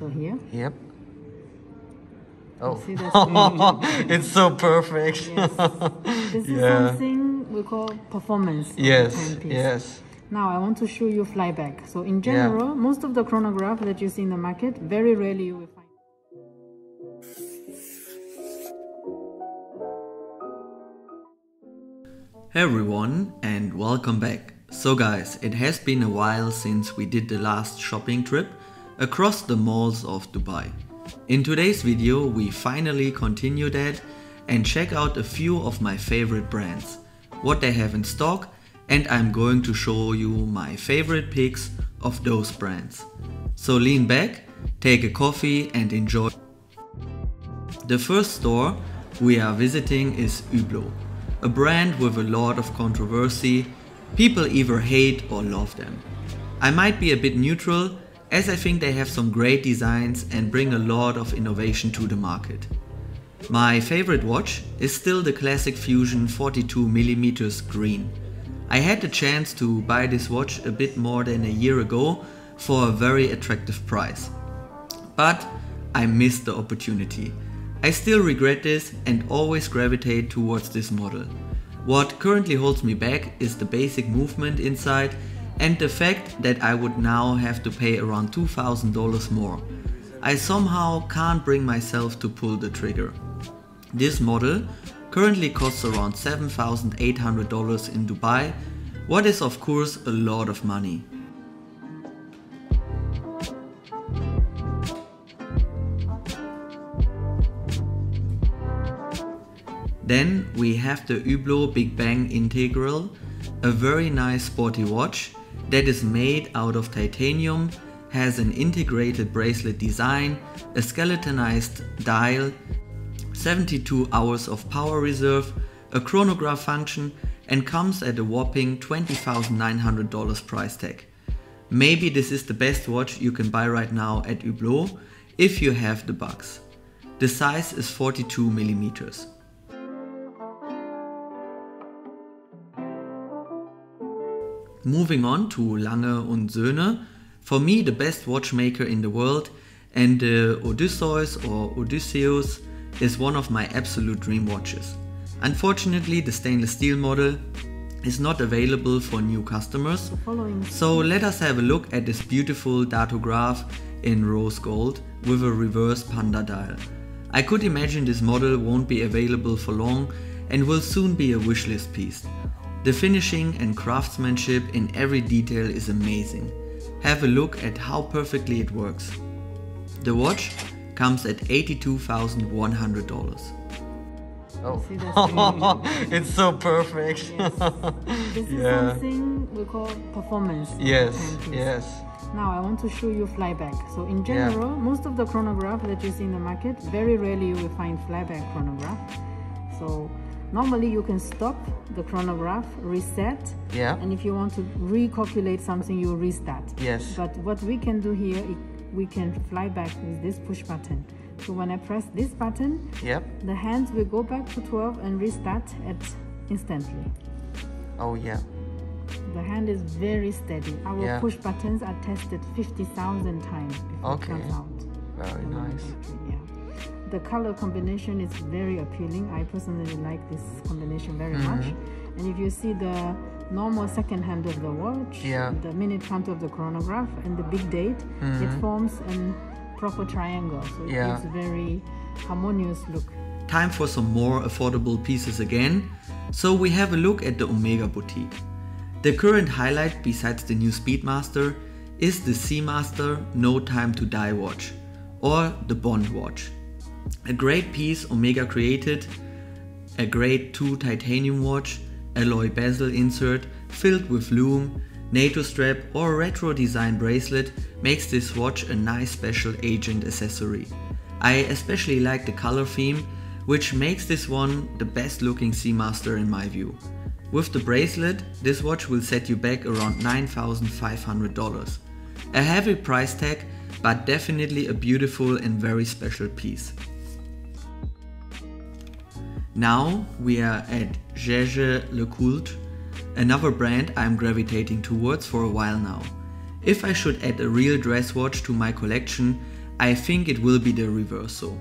mantle here. Yep. Oh, see that's it's so perfect. Yes. This is Yeah. something we call performance. yes, yes. Now I want to show you flyback. So in general, most of the chronograph that you see in the market, very rarely you will find. Hey everyone and welcome back. So guys, it has been a while since we did the last shopping trip across the malls of Dubai. In today's video we finally continue that and check out a few of my favorite brands, what they have in stock and I'm going to show you my favorite picks of those brands. So lean back, take a coffee and enjoy. The first store we are visiting is Hublot, a brand with a lot of controversy. People either hate or love them. I might be a bit neutral as I think they have some great designs and bring a lot of innovation to the market. My favorite watch is still the classic Fusion 42mm green. I had the chance to buy this watch a bit more than a year ago for a very attractive price. But I missed the opportunity. I still regret this and always gravitate towards this model. What currently holds me back is the basic movement inside and the fact that I would now have to pay around $2000 more. I somehow can't bring myself to pull the trigger. This model currently costs around $7,800 in Dubai, what is of course a lot of money. Then we have the Hublot Big Bang Integral, a very nice sporty watch that is made out of titanium, has an integrated bracelet design, a skeletonized dial, 72 hours of power reserve, a chronograph function and comes at a whopping $20,900 price tag. Maybe this is the best watch you can buy right now at Hublot if you have the bucks. The size is 42 millimeters. Moving on to Lange und Söhne, for me the best watchmaker in the world and the Odysseus or Odysseus is one of my absolute dream watches. Unfortunately the stainless steel model is not available for new customers, so let us have a look at this beautiful datograph in rose gold with a reverse panda dial. I could imagine this model won't be available for long and will soon be a wishlist piece. The finishing and craftsmanship in every detail is amazing. Have a look at how perfectly it works. The watch comes at $82,100. Oh, See, that's it's so perfect. This is Yeah. something we call performance. yes, yes. Now I want to show you flyback. So in general, most of the chronograph that you see in the market, very rarely you will find flyback chronograph. So normally you can stop the chronograph, reset, Yeah. and if you want to recalculate something, you restart. Yes. But what we can do here, it, we can fly back with this push button. So when I press this button, Yep. the hands will go back to 12 and restart at instantly. Oh yeah. The hand is very steady. Our Yeah. push buttons are tested 50,000 times before Okay. it comes out. Very nice. The color combination is very appealing. I personally like this combination very Mm-hmm. much. And if you see the normal second hand of the watch, Yeah. the minute count of the chronograph, and the big date, it forms a proper triangle. So it Mm-hmm. Yeah. gives a very harmonious look. Time for some more affordable pieces again. So we have a look at the Omega Boutique. The current highlight besides the new Speedmaster is the Seamaster No Time to Die watch or the Bond watch. A great piece Omega created, a grade 2 titanium watch, alloy bezel insert filled with lume, NATO strap or retro design bracelet makes this watch a nice special agent accessory. I especially like the color theme, which makes this one the best looking Seamaster in my view. With the bracelet, this watch will set you back around $9,500. A heavy price tag, but definitely a beautiful and very special piece. Now we are at Jaeger Le another brand I'm gravitating towards for a while now. If I should add a real dress watch to my collection, I think it will be the reverso.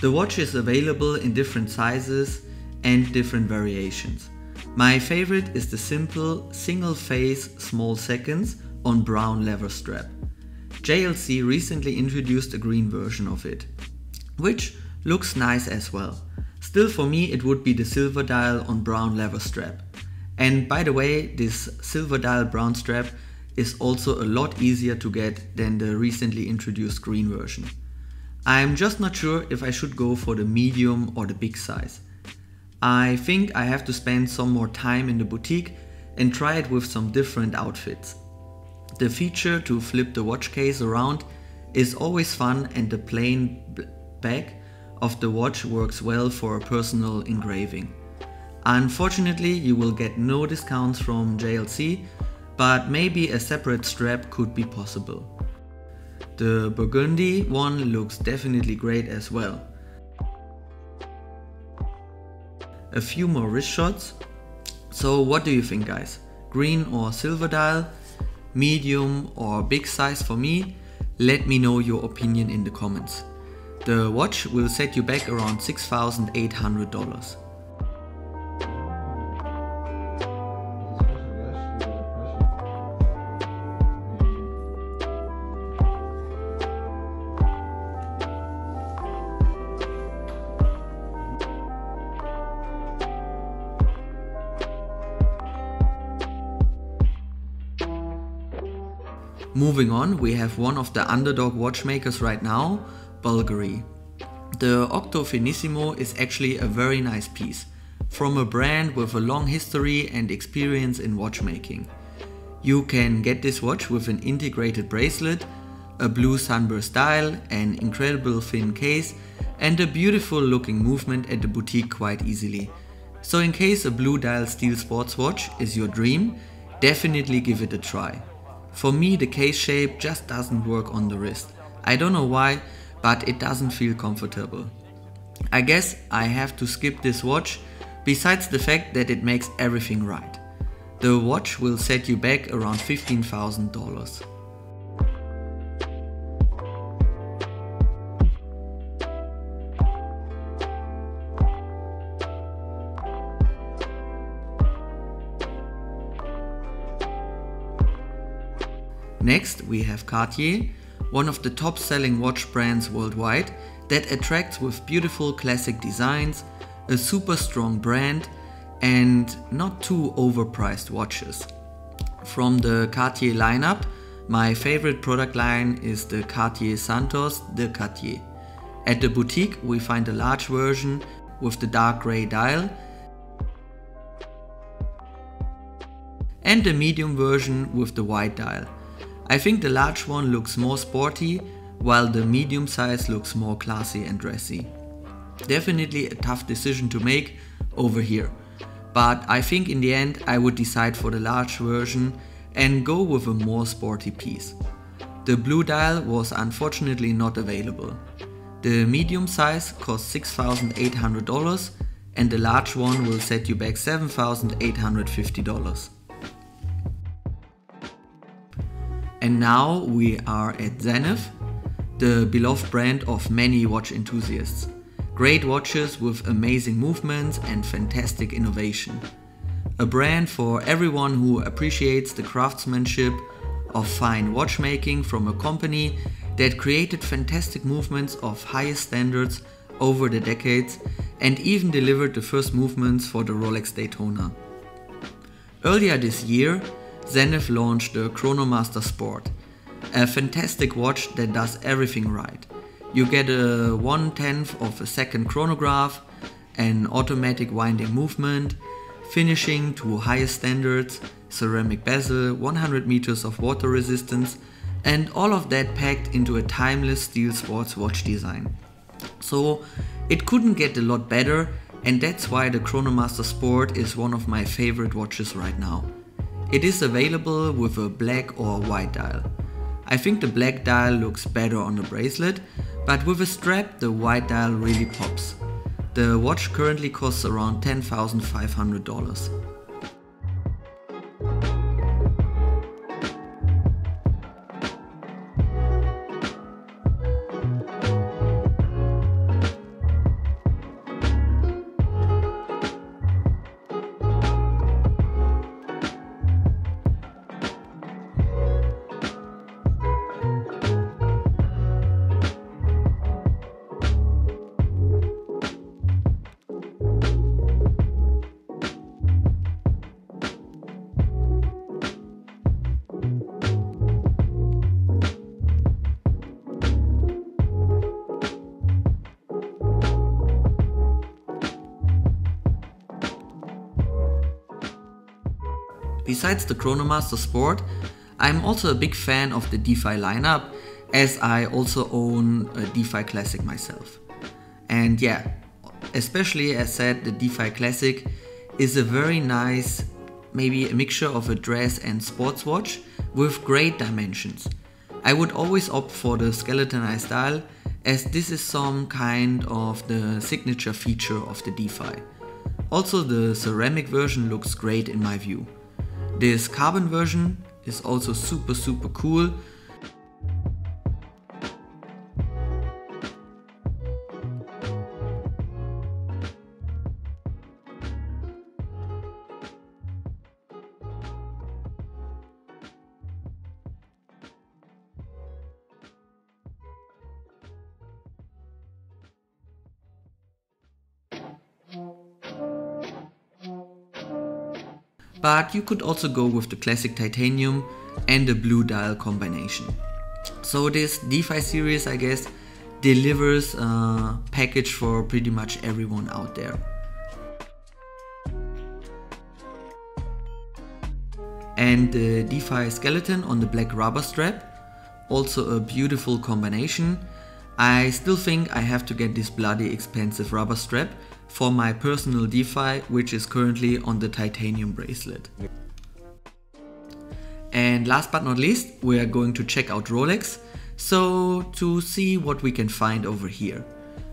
The watch is available in different sizes and different variations. My favorite is the simple single phase small seconds on brown leather strap. JLC recently introduced a green version of it, which looks nice as well. Still for me it would be the silver dial on brown leather strap. And by the way, this silver dial brown strap is also a lot easier to get than the recently introduced green version. I'm just not sure if I should go for the medium or the big size. I think I have to spend some more time in the boutique and try it with some different outfits. The feature to flip the watch case around is always fun and the plain back of the watch works well for a personal engraving. Unfortunately, you will get no discounts from JLC, but maybe a separate strap could be possible. The burgundy one looks definitely great as well. A few more wrist shots. So what do you think guys? Green or silver dial? Medium or big size for me? Let me know your opinion in the comments. The watch will set you back around $6,800. Moving on, we have one of the underdog watchmakers right now, Bulgari. The Octo Finissimo is actually a very nice piece, from a brand with a long history and experience in watchmaking. You can get this watch with an integrated bracelet, a blue sunburst dial, an incredible thin case and a beautiful looking movement at the boutique quite easily. So in case a blue dial steel sports watch is your dream, definitely give it a try. For me the case shape just doesn't work on the wrist. I don't know why, but it doesn't feel comfortable. I guess I have to skip this watch, besides the fact that it makes everything right. The watch will set you back around $15,000. Next we have Cartier, one of the top selling watch brands worldwide that attracts with beautiful classic designs, a super strong brand and not too overpriced watches. From the Cartier lineup, my favorite product line is the Cartier Santos de Cartier. At the boutique we find a large version with the dark grey dial and a medium version with the white dial. I think the large one looks more sporty, while the medium size looks more classy and dressy. Definitely a tough decision to make over here, but I think in the end I would decide for the large version and go with a more sporty piece. The blue dial was unfortunately not available. The medium size costs $6,800 and the large one will set you back $7,850. And now we are at Zenith, the beloved brand of many watch enthusiasts. Great watches with amazing movements and fantastic innovation. A brand for everyone who appreciates the craftsmanship of fine watchmaking from a company that created fantastic movements of highest standards over the decades and even delivered the first movements for the Rolex Daytona. Earlier this year, Zenith launched the Chronomaster Sport, a fantastic watch that does everything right. You get a one tenth of a second chronograph, an automatic winding movement, finishing to highest standards, ceramic bezel, 100 meters of water resistance, and all of that packed into a timeless steel sports watch design. So it couldn't get a lot better, and that's why the Chronomaster Sport is one of my favorite watches right now. It is available with a black or white dial. I think the black dial looks better on the bracelet, but with a strap the white dial really pops. The watch currently costs around $10,500. Besides the Chronomaster Sport, I'm also a big fan of the Defy lineup as I also own a Defy Classic myself. And yeah, especially as said, the Defy Classic is a very nice, maybe a mixture of a dress and sports watch with great dimensions. I would always opt for the skeletonized style as this is some kind of the signature feature of the Defy. Also the ceramic version looks great in my view. This carbon version is also super super cool but you could also go with the classic titanium and the blue dial combination. So this Defy series I guess delivers a package for pretty much everyone out there. And the Defy skeleton on the black rubber strap, also a beautiful combination. I still think I have to get this bloody expensive rubber strap for my personal Defy, which is currently on the titanium bracelet. And last but not least, we are going to check out Rolex, so to see what we can find over here.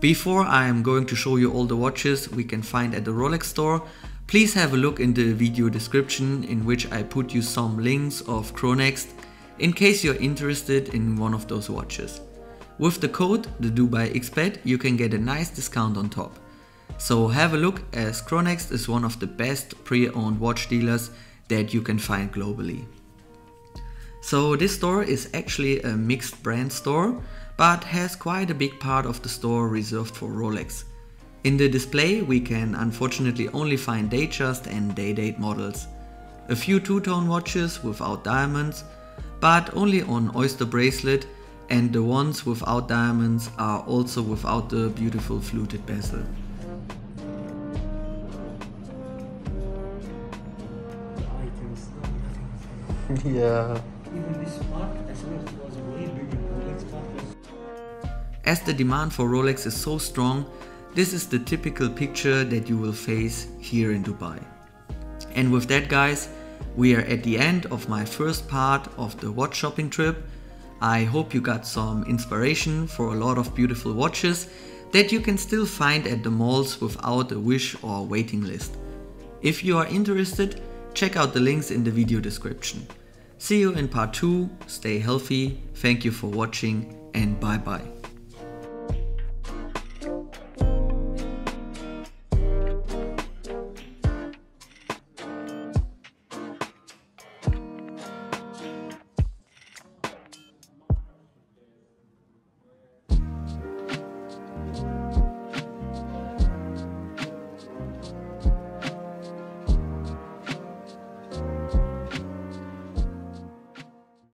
Before I am going to show you all the watches we can find at the Rolex store, please have a look in the video description in which I put you some links of Chronext in case you're interested in one of those watches. With the code, the Dubai Expat, you can get a nice discount on top. So have a look as Chronext is one of the best pre-owned watch dealers that you can find globally. So this store is actually a mixed brand store, but has quite a big part of the store reserved for Rolex. In the display we can unfortunately only find Datejust and Day-Date models. A few two-tone watches without diamonds, but only on Oyster bracelet and the ones without diamonds are also without the beautiful fluted bezel. part. As the demand for Rolex is so strong, this is the typical picture that you will face here in Dubai. And with that guys, we are at the end of my first part of the watch shopping trip. I hope you got some inspiration for a lot of beautiful watches that you can still find at the malls without a wish or waiting list. If you are interested, check out the links in the video description. See you in part 2, stay healthy, thank you for watching and bye bye.